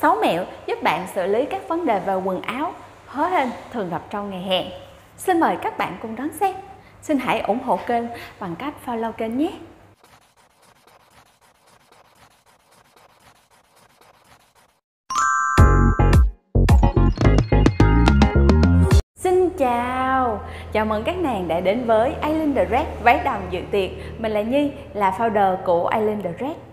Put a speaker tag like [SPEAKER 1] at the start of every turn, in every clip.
[SPEAKER 1] 6 mẹo giúp bạn xử lý các vấn đề về quần áo hớ hên thường gặp trong ngày hè. Xin mời các bạn cùng đón xem. Xin hãy ủng hộ kênh bằng cách follow kênh nhé. Xin chào, chào mừng các nàng đã đến với Island The Red váy đầm dự tiệc. Mình là Nhi, là founder của Island The Red.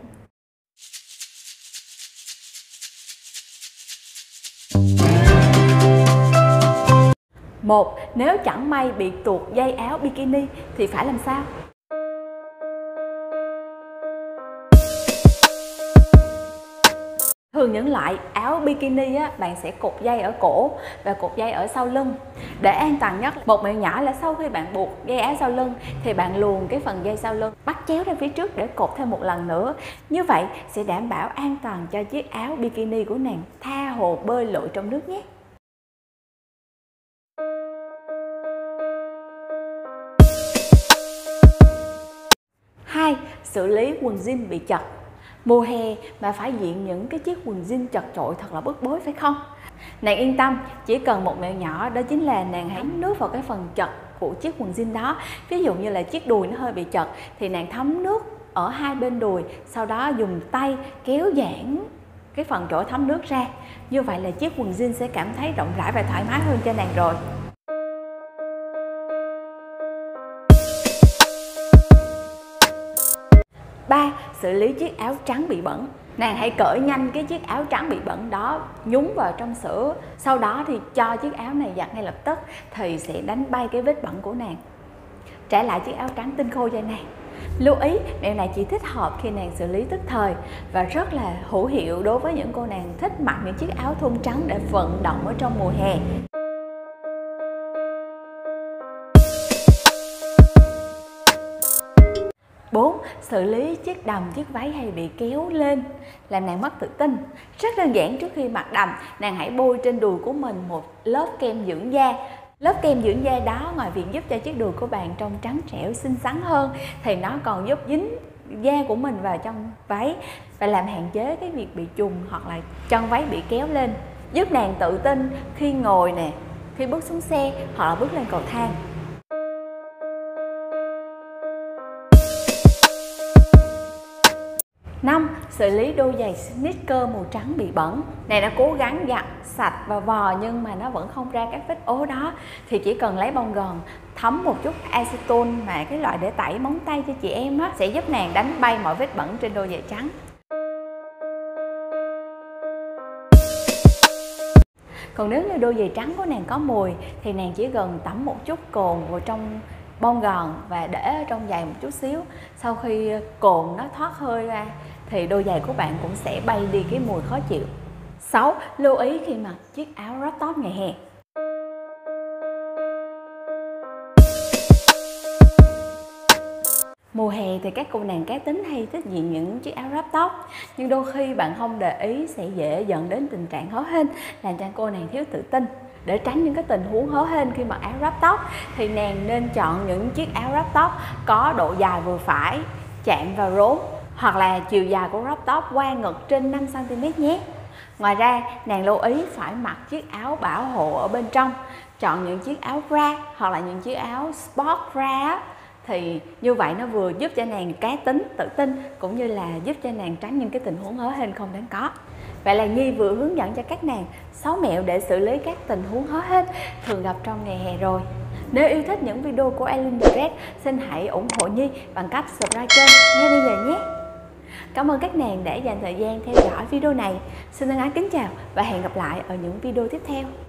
[SPEAKER 1] Một, nếu chẳng may bị tuột dây áo bikini thì phải làm sao? Thường những loại áo bikini á, bạn sẽ cột dây ở cổ và cột dây ở sau lưng. Để an toàn nhất, một mẹo nhỏ là sau khi bạn buộc dây áo sau lưng thì bạn luồn cái phần dây sau lưng bắt chéo ra phía trước để cột thêm một lần nữa. Như vậy sẽ đảm bảo an toàn cho chiếc áo bikini của nàng tha hồ bơi lội trong nước nhé. Xử lý quần jean bị chật. Mùa hè mà phải diện những cái chiếc quần jean chật chội thật là bức bối phải không? Nàng yên tâm, chỉ cần một mẹo nhỏ đó chính là nàng hãy nước vào cái phần chật của chiếc quần jean đó. Ví dụ như là chiếc đùi nó hơi bị chật thì nàng thấm nước ở hai bên đùi Sau đó dùng tay kéo giãn cái phần chỗ thấm nước ra. Như vậy là chiếc quần jean sẽ cảm thấy rộng rãi và thoải mái hơn cho nàng rồi. 3. Xử lý chiếc áo trắng bị bẩn Nàng hãy cởi nhanh cái chiếc áo trắng bị bẩn đó nhúng vào trong sữa Sau đó thì cho chiếc áo này giặt ngay lập tức Thì sẽ đánh bay cái vết bẩn của nàng Trả lại chiếc áo trắng tinh khô cho nàng Lưu ý, mẹo này chỉ thích hợp khi nàng xử lý tức thời và rất là hữu hiệu đối với những cô nàng thích mặc những chiếc áo thun trắng để vận động ở trong mùa hè. 4. Xử lý chiếc đầm, chiếc váy hay bị kéo lên làm nàng mất tự tin. Rất đơn giản trước khi mặc đầm, nàng hãy bôi trên đùi của mình một lớp kem dưỡng da. Lớp kem dưỡng da đó ngoài việc giúp cho chiếc đùi của bạn trông trắng trẻo xinh xắn hơn thì nó còn giúp dính da của mình vào trong váy và làm hạn chế cái việc bị trùng hoặc là chân váy bị kéo lên giúp nàng tự tin khi ngồi nè khi bước xuống xe hoặc là bước lên cầu thang 5. Xử lý đôi giày sneaker màu trắng bị bẩn Này, nó cố gắng giặt sạch và vò nhưng mà nó vẫn không ra các vết ố đó Thì chỉ cần lấy bông gòn, thấm một chút acetone mà cái loại để tẩy móng tay cho chị em á, Sẽ giúp nàng đánh bay mọi vết bẩn trên đôi giày trắng Còn nếu như đôi giày trắng của nàng có mùi, thì nàng chỉ cần tẩm một chút cồn vào trong bông gòn và để ở trong giày một chút xíu. Sau khi cồn nó thoát hơi ra, thì đôi giày của bạn cũng sẽ bay đi cái mùi khó chịu. 6. Lưu ý khi mặc chiếc áo crop top ngày hè. Mùa hè thì các cô nàng cá tính hay thích diện những chiếc áo crop top, Nhưng đôi khi bạn không để ý sẽ dễ dẫn đến tình trạng hớ hên Làm cho cô nàng thiếu tự tin để tránh những cái tình huống hớ hên khi mặc áo wrap top thì nàng nên chọn những chiếc áo wrap top có độ dài vừa phải chạm vào rốn hoặc là chiều dài của wrap top qua ngực trên 5 cm nhé Ngoài ra, nàng lưu ý phải mặc chiếc áo bảo hộ ở bên trong Chọn những chiếc áo bra hoặc là những chiếc áo sport bra thì như vậy nó vừa giúp cho nàng cá tính, tự tin cũng như là giúp cho nàng tránh những cái tình huống hớ hên không đáng có. Vậy là Nhi vừa hướng dẫn cho các nàng 6 mẹo để xử lý các tình huống hớ hên thường gặp trong ngày hè rồi. Nếu yêu thích những video của Ellen Red, xin hãy ủng hộ Nhi bằng cách subscribe kênh ngay bây giờ nhé. Cảm ơn các nàng đã dành thời gian theo dõi video này. Xin thân ái kính chào và hẹn gặp lại ở những video tiếp theo.